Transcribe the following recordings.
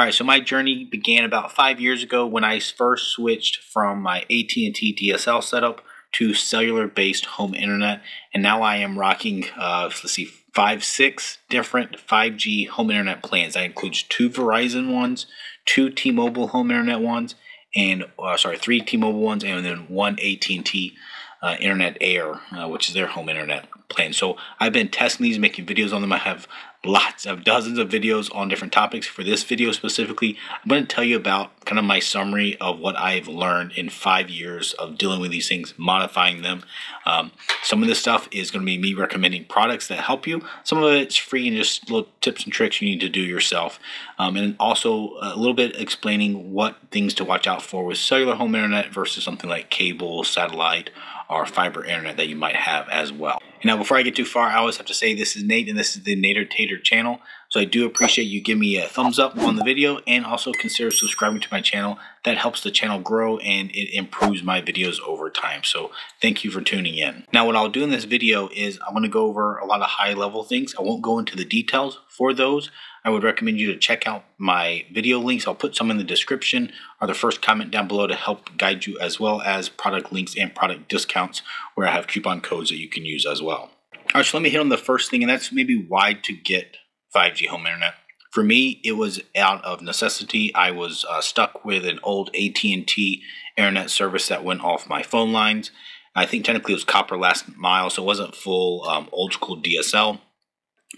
All right, so my journey began about five years ago when I first switched from my AT&T DSL setup to cellular-based home internet, and now I am rocking, uh, let's see, five, six different 5G home internet plans. That includes two Verizon ones, two T-Mobile home internet ones, and uh, sorry, three T-Mobile ones, and then one AT&T uh, Internet Air, uh, which is their home internet plan. So I've been testing these, making videos on them. I have lots of dozens of videos on different topics. For this video specifically, I'm going to tell you about kind of my summary of what I've learned in five years of dealing with these things, modifying them. Um, some of this stuff is going to be me recommending products that help you. Some of it's free and just little tips and tricks you need to do yourself. Um, and also a little bit explaining what things to watch out for with cellular home internet versus something like cable, satellite, or fiber internet that you might have as well. Now, before I get too far, I always have to say this is Nate and this is the Nater Tater channel. So I do appreciate you give me a thumbs up on the video and also consider subscribing to my channel. That helps the channel grow and it improves my videos over time. So thank you for tuning in. Now, what I'll do in this video is I'm going to go over a lot of high level things. I won't go into the details for those. I would recommend you to check out my video links. I'll put some in the description or the first comment down below to help guide you as well as product links and product discounts where I have coupon codes that you can use as well. All right, so let me hit on the first thing, and that's maybe why to get 5G home internet. For me, it was out of necessity. I was uh, stuck with an old AT&T internet service that went off my phone lines. I think technically it was copper last mile, so it wasn't full um, old school DSL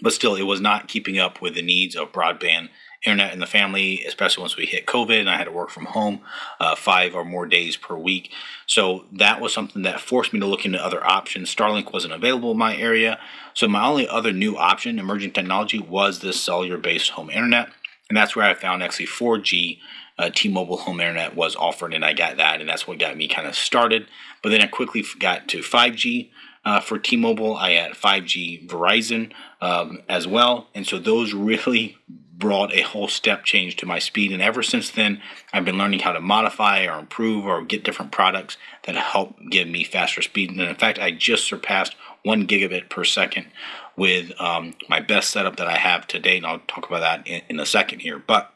but still, it was not keeping up with the needs of broadband internet in the family, especially once we hit COVID and I had to work from home uh, five or more days per week. So that was something that forced me to look into other options. Starlink wasn't available in my area. So my only other new option, emerging technology, was this cellular based home internet. And that's where I found actually 4G uh, T-Mobile home internet was offered, and I got that, and that's what got me kind of started. But then I quickly got to 5G, uh, for T-Mobile. I had 5G Verizon um, as well, and so those really brought a whole step change to my speed. And ever since then, I've been learning how to modify or improve or get different products that help give me faster speed. And in fact, I just surpassed one gigabit per second with um, my best setup that I have today. And I'll talk about that in, in a second here. But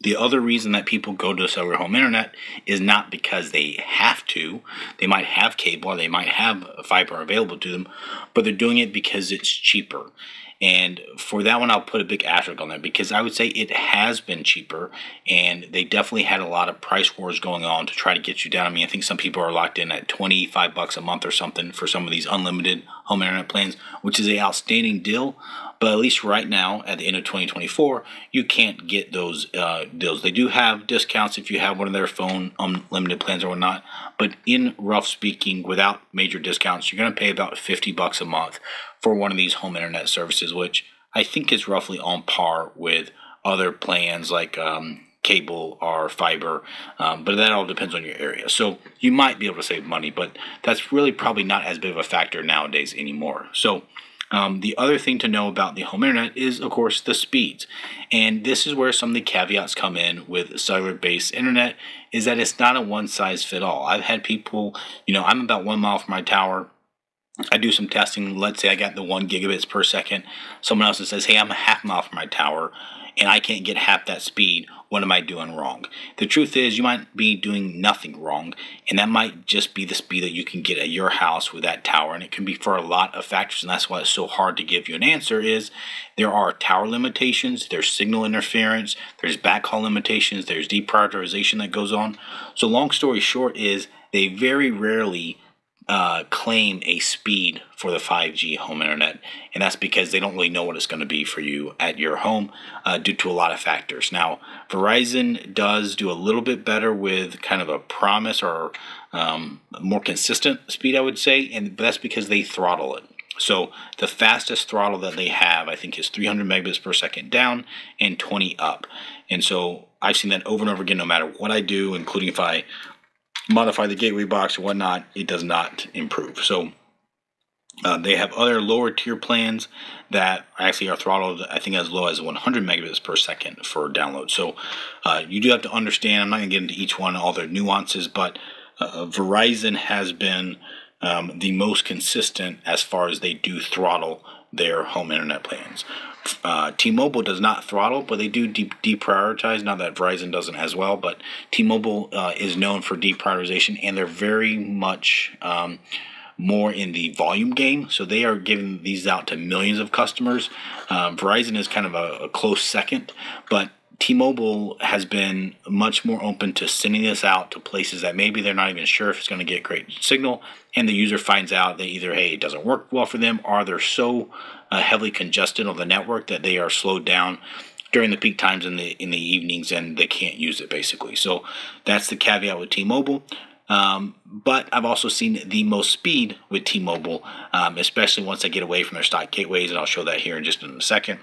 the other reason that people go to cellular home internet is not because they have to. They might have cable or they might have fiber available to them, but they're doing it because it's cheaper. And for that one, I'll put a big asterisk on that because I would say it has been cheaper, and they definitely had a lot of price wars going on to try to get you down. I mean, I think some people are locked in at 25 bucks a month or something for some of these unlimited home internet plans, which is a outstanding deal. But at least right now, at the end of 2024, you can't get those uh, deals. They do have discounts if you have one of their phone unlimited plans or whatnot. But in rough speaking, without major discounts, you're going to pay about 50 bucks a month for one of these home internet services, which I think is roughly on par with other plans like um, cable or fiber, um, but that all depends on your area. So you might be able to save money, but that's really probably not as big of a factor nowadays anymore. So um, the other thing to know about the home internet is, of course, the speeds. And this is where some of the caveats come in with cellular-based internet, is that it's not a one-size-fit-all. I've had people, you know, I'm about one mile from my tower, I do some testing. Let's say I got the one gigabits per second. Someone else says, hey, I'm a half mile from my tower and I can't get half that speed. What am I doing wrong? The truth is, you might be doing nothing wrong, and that might just be the speed that you can get at your house with that tower. And it can be for a lot of factors, and that's why it's so hard to give you an answer. Is there are tower limitations, there's signal interference, there's backhaul limitations, there's deprioritization that goes on. So long story short is they very rarely uh, claim a speed for the 5G home internet, and that's because they don't really know what it's going to be for you at your home uh, due to a lot of factors. Now, Verizon does do a little bit better with kind of a promise or um, more consistent speed, I would say, and that's because they throttle it. So the fastest throttle that they have, I think, is 300 megabits per second down and 20 up. And so I've seen that over and over again, no matter what I do, including if I modify the gateway box or whatnot, it does not improve. So uh, they have other lower tier plans that actually are throttled, I think, as low as 100 megabits per second for download. So uh, you do have to understand. I'm not going to get into each one, all their nuances, but uh, Verizon has been um, the most consistent as far as they do throttle their home internet plans. Uh, T-Mobile does not throttle, but they do de- deprioritize. Not that Verizon doesn't as well, but T-Mobile uh, is known for deprioritization, and they're very much um, more in the volume game. So they are giving these out to millions of customers. Um, Verizon is kind of a, a close second, but T-Mobile has been much more open to sending this out to places that maybe they're not even sure if it's going to get great signal, and the user finds out that either hey it doesn't work well for them, or they're so uh, heavily congested on the network that they are slowed down during the peak times in the in the evenings, and they can't use it basically. So that's the caveat with T-Mobile. Um, but I've also seen the most speed with T-Mobile, um, especially once they get away from their stock gateways, and I'll show that here in just in a second.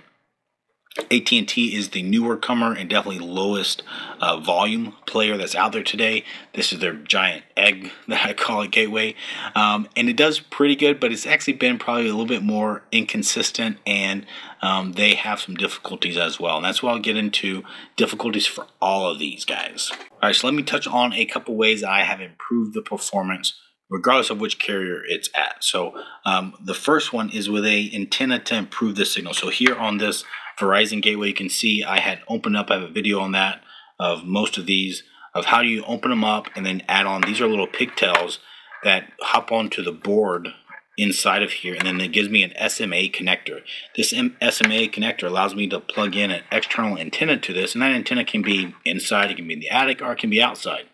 AT&T is the newer comer and definitely lowest uh, volume player that's out there today. This is their giant egg that I call it gateway, um, and it does pretty good. But it's actually been probably a little bit more inconsistent, and um, they have some difficulties as well. And that's why I'll get into difficulties for all of these guys. All right, so let me touch on a couple ways I have improved the performance regardless of which carrier it's at. So um, the first one is with a antenna to improve the signal. So here on this Verizon gateway, you can see I had opened up, I have a video on that of most of these, of how you open them up and then add on. These are little pigtails that hop onto the board inside of here and then it gives me an SMA connector. This SMA connector allows me to plug in an external antenna to this and that antenna can be inside, it can be in the attic, or it can be outside.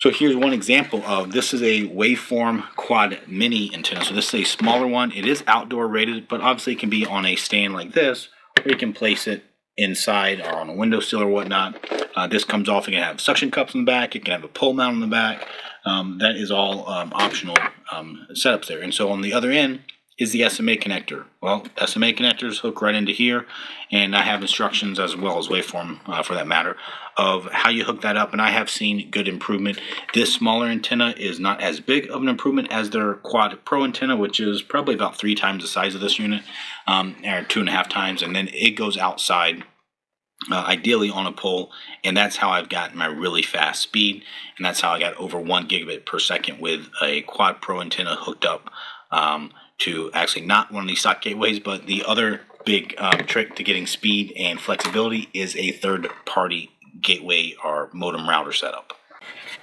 So here's one example of this is a waveform quad mini antenna. So this is a smaller one. It is outdoor rated, but obviously it can be on a stand like this, or you can place it inside or on a windowsill or whatnot. Uh, this comes off. It can have suction cups in the back. It can have a pole mount on the back. Um, that is all um, optional um, setups there. And so on the other end, is the SMA connector. Well, SMA connectors hook right into here, and I have instructions as well as waveform uh, for that matter of how you hook that up, and I have seen good improvement. This smaller antenna is not as big of an improvement as their Quad Pro antenna, which is probably about three times the size of this unit, um, or two and a half times, and then it goes outside uh, ideally on a pole, and that's how I've gotten my really fast speed, and that's how I got over one gigabit per second with a Quad Pro antenna hooked up um, to actually not one of these stock gateways, but the other big um, trick to getting speed and flexibility is a third party gateway or modem router setup.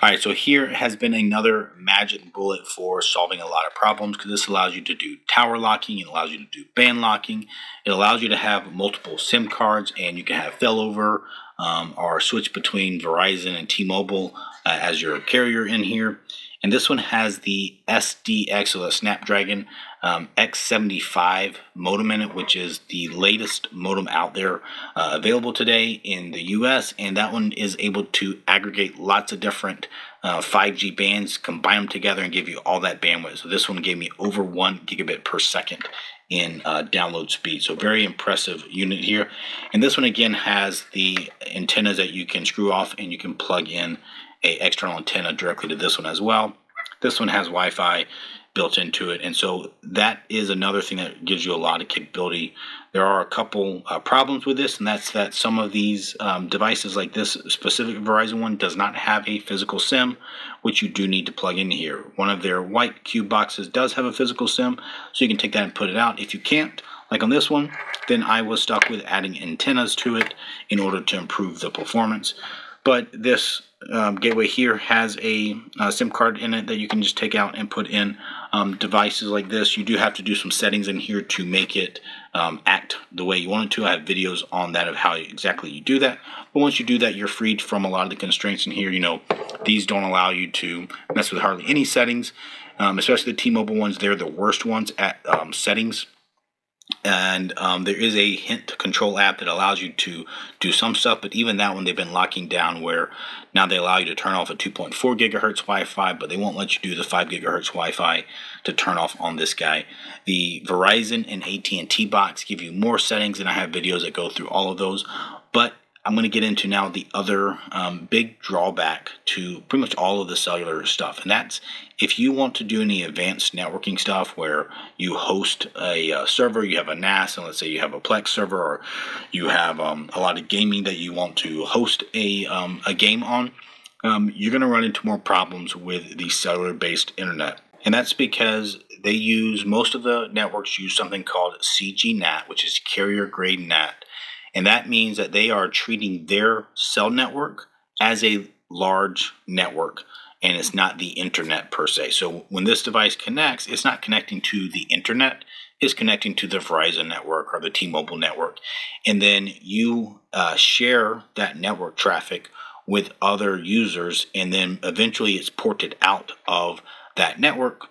All right, so here has been another magic bullet for solving a lot of problems because this allows you to do tower locking, it allows you to do band locking, it allows you to have multiple SIM cards, and you can have failover um, or switch between Verizon and T-Mobile uh, as your carrier in here. And this one has the SDX, so the Snapdragon um, X75 modem in it, which is the latest modem out there uh, available today in the US. And that one is able to aggregate lots of different uh, 5G bands, combine them together, and give you all that bandwidth. So this one gave me over one gigabit per second in uh, download speed. So very impressive unit here. And this one again has the antennas that you can screw off and you can plug in a external antenna directly to this one as well. This one has Wi-Fi built into it, and so that is another thing that gives you a lot of capability. There are a couple uh, problems with this, and that's that some of these um, devices, like this specific Verizon one, does not have a physical SIM, which you do need to plug in here. One of their white cube boxes does have a physical SIM, so you can take that and put it out. If you can't, like on this one, then I was stuck with adding antennas to it in order to improve the performance. But this um, gateway here has a, a, SIM card in it that you can just take out and put in um, devices like this. You do have to do some settings in here to make it um, act the way you want it to. I have videos on that of how exactly you do that. But once you do that, you're freed from a lot of the constraints in here. You know, these don't allow you to mess with hardly any settings, um, especially the T-Mobile ones. They're the worst ones at um, settings and um, there is a hint control app that allows you to do some stuff but even that one they've been locking down where now they allow you to turn off a 2.4 gigahertz wi-fi but they won't let you do the 5 gigahertz wi-fi to turn off on this guy. The verizon and at&t box give you more settings and i have videos that go through all of those but I'm going to get into now the other um, big drawback to pretty much all of the cellular stuff, and that's if you want to do any advanced networking stuff where you host a uh, server, you have a NAS, and let's say you have a Plex server, or you have um, a lot of gaming that you want to host a, um, a game on, um, you're going to run into more problems with the cellular based internet. And that's because they use most of the networks use something called CGNAT, which is carrier grade NAT. And that means that they are treating their cell network as a large network and it's not the internet per se. So when this device connects, it's not connecting to the internet, it's connecting to the Verizon network or the T Mobile network. And then you uh, share that network traffic with other users, and then eventually it's ported out of that network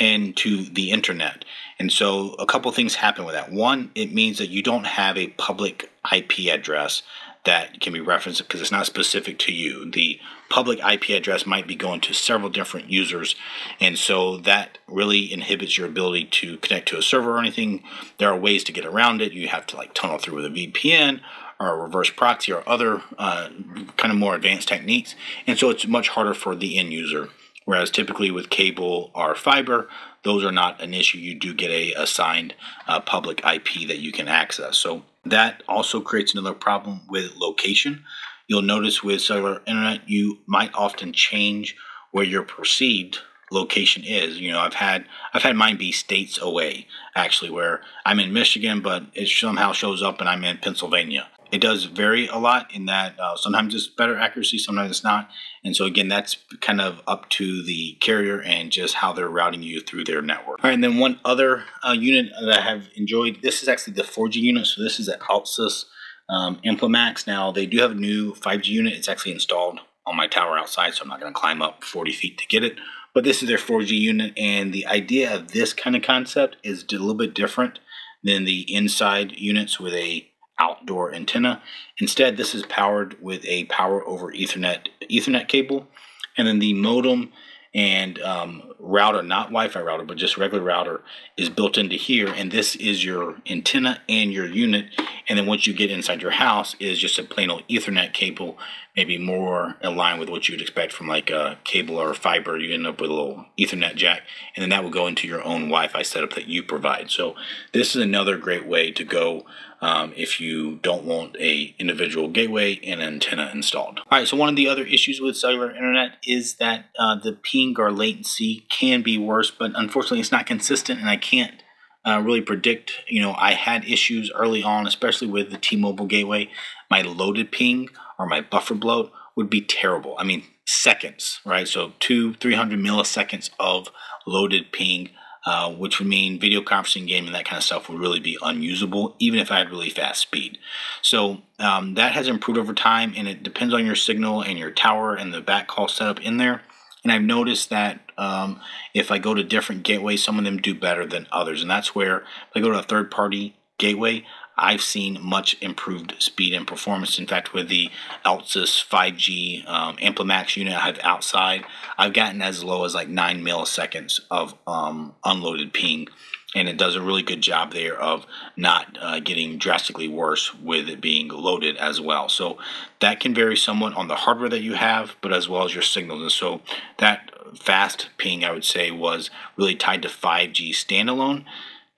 and to the internet. And so a couple things happen with that. One, it means that you don't have a public IP address that can be referenced because it's not specific to you. The public IP address might be going to several different users, and so that really inhibits your ability to connect to a server or anything. There are ways to get around it. You have to like tunnel through with a VPN or a reverse proxy or other uh, kind of more advanced techniques, and so it's much harder for the end user. Whereas typically with cable or fiber, those are not an issue. You do get a assigned uh, public IP that you can access. So that also creates another problem with location. You'll notice with cellular internet, you might often change where your perceived location is. You know, I've had I've had mine be states away actually, where I'm in Michigan, but it somehow shows up and I'm in Pennsylvania it does vary a lot in that uh, sometimes it's better accuracy, sometimes it's not. And so again, that's kind of up to the carrier and just how they're routing you through their network. All right, and then one other uh, unit that I have enjoyed, this is actually the 4G unit. So this is at Elsys um, Amplimax. Now they do have a new 5G unit. It's actually installed on my tower outside, so I'm not gonna climb up 40 feet to get it. But this is their 4G unit, and the idea of this kind of concept is a little bit different than the inside units with a outdoor antenna. Instead, this is powered with a power over Ethernet Ethernet cable, and then the modem and um, router, not Wi-Fi router, but just regular router, is built into here. And this is your antenna and your unit. And then once you get inside your house, is just a plain old Ethernet cable, maybe more in line with what you would expect from like a cable or fiber. You end up with a little Ethernet jack, and then that will go into your own Wi-Fi setup that you provide. So this is another great way to go um, if you don't want a individual gateway and antenna installed. All right, so one of the other issues with cellular internet is that uh, the ping or latency can be worse, but unfortunately it's not consistent and I can't uh, really predict. You know, I had issues early on, especially with the T-Mobile gateway. My loaded ping or my buffer bloat would be terrible. I mean, seconds, right? So two, 300 milliseconds of loaded ping uh, which would mean video conferencing, gaming, that kind of stuff would really be unusable, even if I had really fast speed. So um, that has improved over time, and it depends on your signal and your tower and the backhaul setup in there. And I've noticed that um, if I go to different gateways, some of them do better than others. And that's where if I go to a third party gateway, I've seen much improved speed and performance. In fact, with the Elsys 5G um, Amplimax unit I have outside, I've gotten as low as like 9 milliseconds of um, unloaded ping. And it does a really good job there of not uh, getting drastically worse with it being loaded as well. So that can vary somewhat on the hardware that you have, but as well as your signals. And so that fast ping, I would say, was really tied to 5G standalone.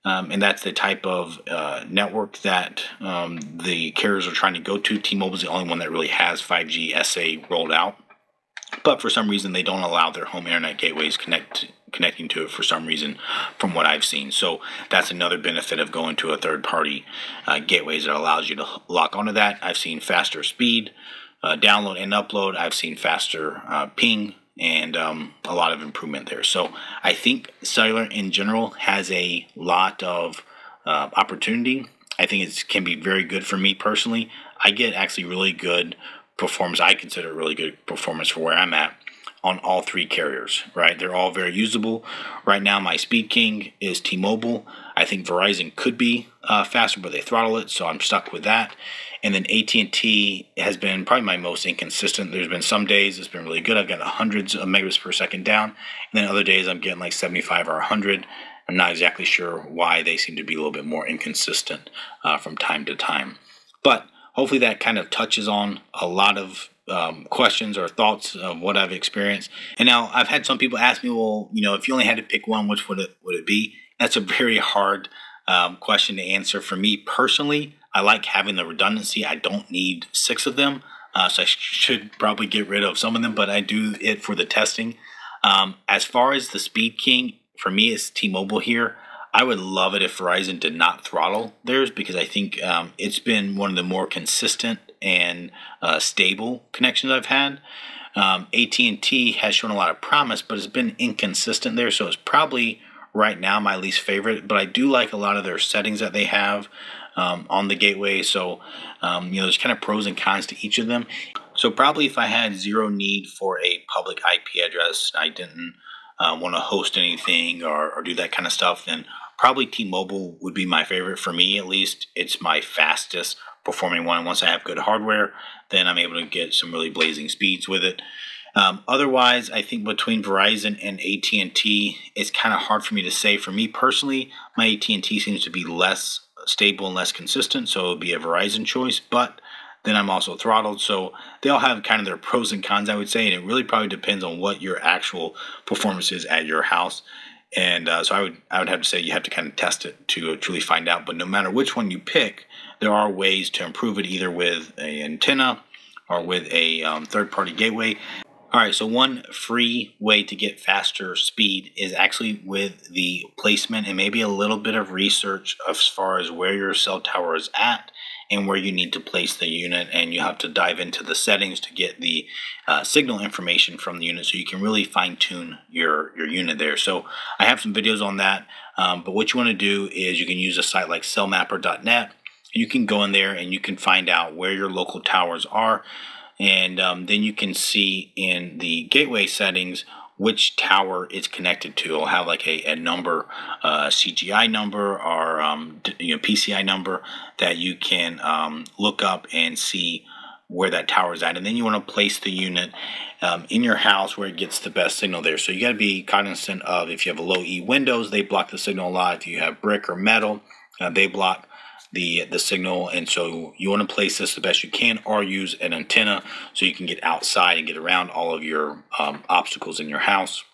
Um, and that's the type of uh, network that um, the carriers are trying to go to. T-Mobile is the only one that really has 5G SA rolled out, but for some reason they don't allow their home internet gateways connect connecting to it for some reason, from what I've seen. So that's another benefit of going to a third-party uh, gateways that allows you to lock onto that. I've seen faster speed. Uh, download and upload. I've seen faster uh, ping and um, a lot of improvement there. So I think cellular in general has a lot of uh, opportunity. I think it can be very good for me personally. I get actually really good performance. I consider really good performance for where I'm at on all three carriers, right? They're all very usable. Right now, my Speed King is T Mobile. I think Verizon could be uh, faster, but they throttle it, so I'm stuck with that. And then AT&T has been probably my most inconsistent. There's been some days it's been really good. I've got hundreds of megabits per second down, and then other days I'm getting like 75 or 100. I'm not exactly sure why they seem to be a little bit more inconsistent uh, from time to time. But hopefully that kind of touches on a lot of um, questions or thoughts of what I've experienced. And now I've had some people ask me, well, you know, if you only had to pick one, which would it would it be? That's a very hard um, question to answer for me personally. I like having the redundancy. I don't need six of them, uh, so I sh should probably get rid of some of them, but I do it for the testing. Um, as far as the Speed King, for me it's T-Mobile here. I would love it if Verizon did not throttle theirs because I think um, it's been one of the more consistent and uh, stable connections I've had. Um, AT&T has shown a lot of promise, but it's been inconsistent there, so it's probably right now my least favorite. But I do like a lot of their settings that they have um, on the gateway. So um, you know, there's kind of pros and cons to each of them. So probably if I had zero need for a public IP address, I didn't uh, want to host anything or, or do that kind of stuff, then probably T-Mobile would be my favorite for me at least. It's my fastest performing one. Once I have good hardware, then I'm able to get some really blazing speeds with it. Um, otherwise, I think between Verizon and AT&T, it's kind of hard for me to say. For me personally, my AT&T seems to be less stable and less consistent, so it would be a Verizon choice. But then I'm also throttled, so they all have kind of their pros and cons, I would say, and it really probably depends on what your actual performance is at your house. And uh, so I would I would have to say you have to kind of test it to truly find out. But no matter which one you pick, there are ways to improve it either with an antenna or with a um, third-party gateway. All right, so one free way to get faster speed is actually with the placement and maybe a little bit of research as far as where your cell tower is at and where you need to place the unit. And you have to dive into the settings to get the uh, signal information from the unit so you can really fine tune your, your unit there. So I have some videos on that. Um, but what you want to do is you can use a site like cellmapper.net. You can go in there and you can find out where your local towers are and um, then you can see in the gateway settings which tower it's connected to. It'll have like a, a number, uh, CGI number or um, you know PCI number that you can um, look up and see where that tower is at. And then you want to place the unit um, in your house where it gets the best signal there. So you got to be cognizant of if you have low E windows, they block the signal a lot. If you have brick or metal, uh, they block the the signal. And so you want to place this the best you can or use an antenna so you can get outside and get around all of your um, obstacles in your house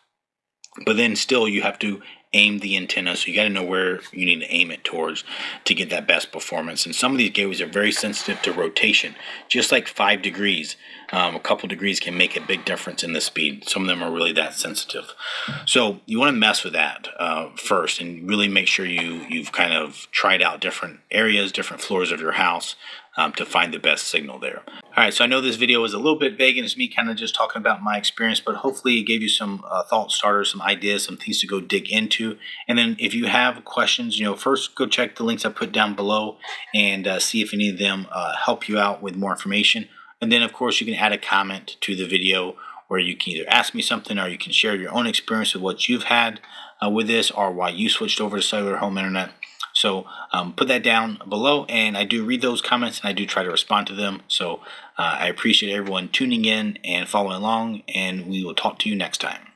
but then still you have to aim the antenna so you got to know where you need to aim it towards to get that best performance. And some of these gateways are very sensitive to rotation just like five degrees. Um, a couple degrees can make a big difference in the speed. Some of them are really that sensitive. So you want to mess with that uh, first and really make sure you you've kind of tried out different areas different floors of your house um, to find the best signal there. All right, so I know this video was a little bit vague and it's me kind of just talking about my experience, but hopefully it gave you some uh, thought starters, some ideas, some things to go dig into. And then if you have questions, you know, first go check the links I put down below and uh, see if any of them uh, help you out with more information. And then, of course, you can add a comment to the video where you can either ask me something or you can share your own experience with what you've had uh, with this or why you switched over to cellular home internet. So um, put that down below, and I do read those comments and I do try to respond to them. So uh, I appreciate everyone tuning in and following along, and we will talk to you next time.